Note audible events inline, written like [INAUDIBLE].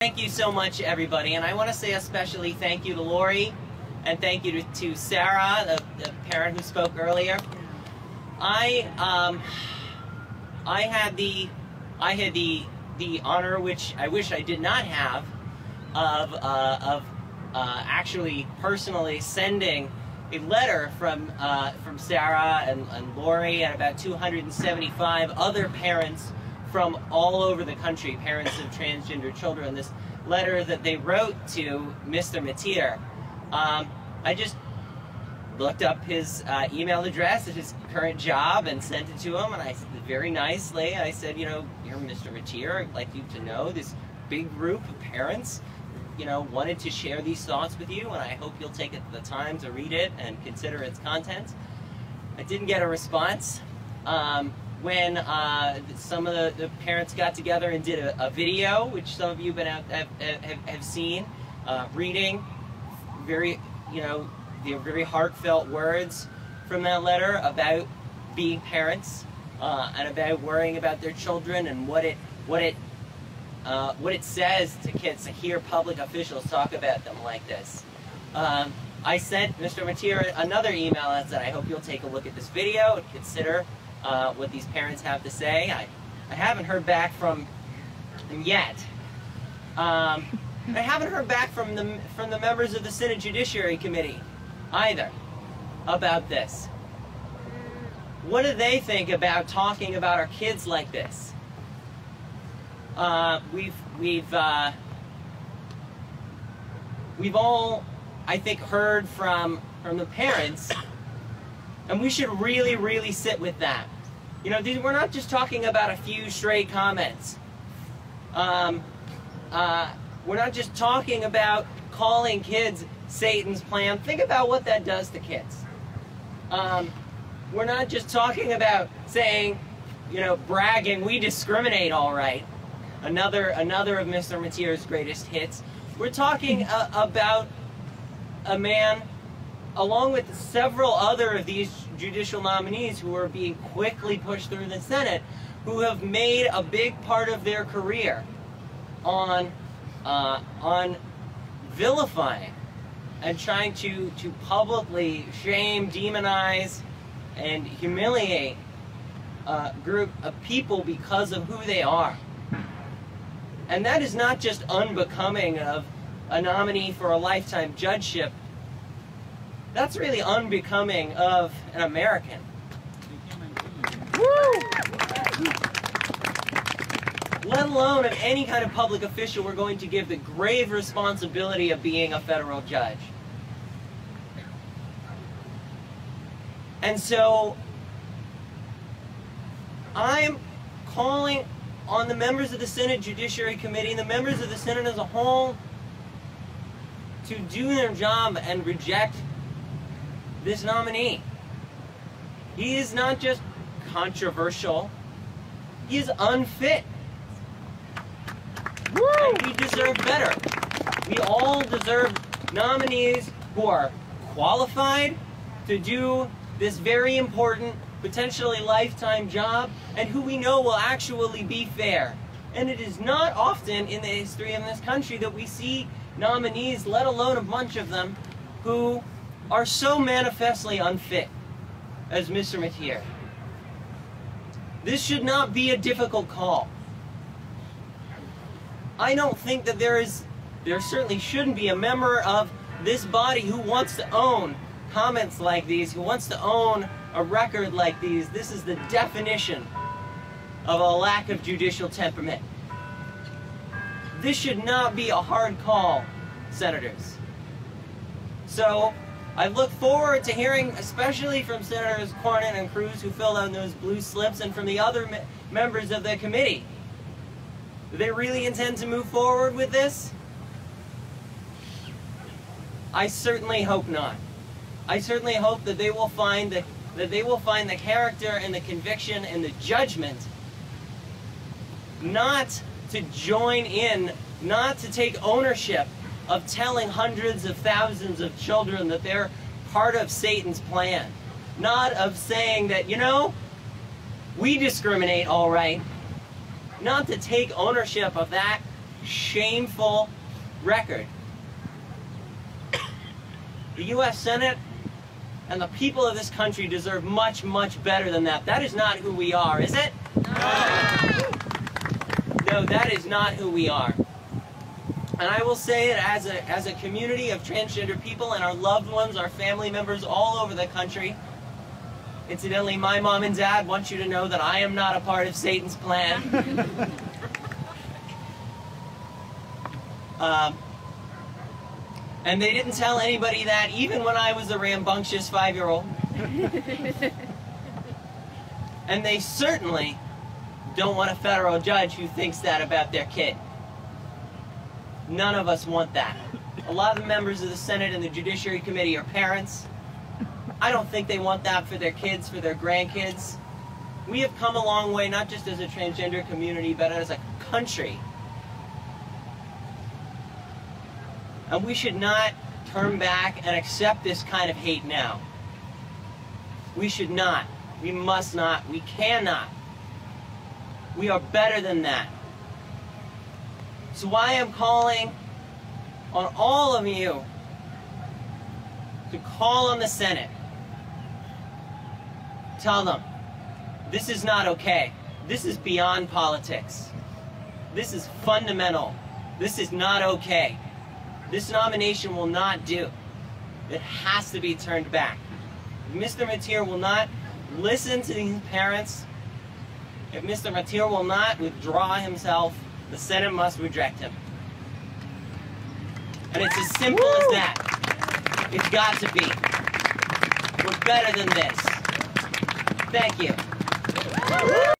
Thank you so much, everybody. And I want to say especially thank you to Lori and thank you to, to Sarah, the, the parent who spoke earlier. I um, I had the I had the the honor, which I wish I did not have, of uh, of uh, actually personally sending a letter from uh, from Sarah and, and Lori and about 275 other parents from all over the country, parents of transgender children. This letter that they wrote to Mr. Mateer. Um, I just looked up his uh, email address at his current job and sent it to him, and I said very nicely I said, you know, you're Mr. Mateer. I'd like you to know this big group of parents, you know, wanted to share these thoughts with you, and I hope you'll take the time to read it and consider its content. I didn't get a response. Um, when uh, some of the, the, parents got together and did a, a, video, which some of you have, have, have, have seen, uh, reading very, you know, the very heartfelt words from that letter about being parents uh, and about worrying about their children and what it what it uh, what it says to kids to hear public officials talk about them like this. Um, I sent Mr. Mateer another email that said, I hope you'll take a look at this video and consider uh, what these parents have to say. I, I haven't heard back from them yet. Um, I haven't heard back from the, from the members of the Senate Judiciary Committee either about this. What do they think about talking about our kids like this? Uh, we've we've uh, we've all, I think, heard from from the parents and we should really, really sit with that. You know, we're not just talking about a few stray comments. Um, uh, we're not just talking about calling kids Satan's plan. Think about what that does to kids. Um, we're not just talking about saying, you know, bragging, we discriminate all right. Another, another of Mr. Mateer's greatest hits. We're talking uh, about a man along with several other of these judicial nominees who are being quickly pushed through the Senate, who have made a big part of their career on uh, on vilifying and trying to to publicly shame, demonize, and humiliate a group of people because of who they are. And that is not just unbecoming of a nominee for a lifetime judgeship that's really unbecoming of an American. Let alone of any kind of public official we're going to give the grave responsibility of being a federal judge. And so I'm calling on the members of the Senate Judiciary Committee and the members of the Senate as a whole to do their job and reject this nominee. He is not just controversial, he is unfit. Woo! And we deserve better. We all deserve nominees who are qualified to do this very important, potentially lifetime job, and who we know will actually be fair. And it is not often in the history of this country that we see nominees, let alone a bunch of them, who are so manifestly unfit as Mr. Mateer. This should not be a difficult call. I don't think that there is, there certainly shouldn't be a member of this body who wants to own comments like these, who wants to own a record like these. This is the definition of a lack of judicial temperament. This should not be a hard call, senators. So, I look forward to hearing, especially from Senators Cornyn and Cruz, who filled out those blue slips, and from the other me members of the committee. Do they really intend to move forward with this? I certainly hope not. I certainly hope that they will find the, that they will find the character and the conviction and the judgment not to join in, not to take ownership of telling hundreds of thousands of children that they're part of Satan's plan. Not of saying that, you know, we discriminate all right. Not to take ownership of that shameful record. The U.S. Senate and the people of this country deserve much, much better than that. That is not who we are, is it? No, no that is not who we are. And I will say it as a, as a community of transgender people and our loved ones, our family members all over the country. Incidentally, my mom and dad want you to know that I am not a part of Satan's plan. [LAUGHS] [LAUGHS] um, and they didn't tell anybody that even when I was a rambunctious five-year-old. [LAUGHS] and they certainly don't want a federal judge who thinks that about their kid. None of us want that. A lot of the members of the Senate and the Judiciary Committee are parents. I don't think they want that for their kids, for their grandkids. We have come a long way, not just as a transgender community, but as a country. And we should not turn back and accept this kind of hate now. We should not. We must not. We cannot. We are better than that. So why I'm calling on all of you to call on the Senate. Tell them, this is not okay. This is beyond politics. This is fundamental. This is not okay. This nomination will not do. It has to be turned back. Mr. Mateer will not listen to these parents, if Mr. Mateer will not withdraw himself, the Senate must reject him. And it's as simple Woo! as that. It's got to be. We're better than this. Thank you.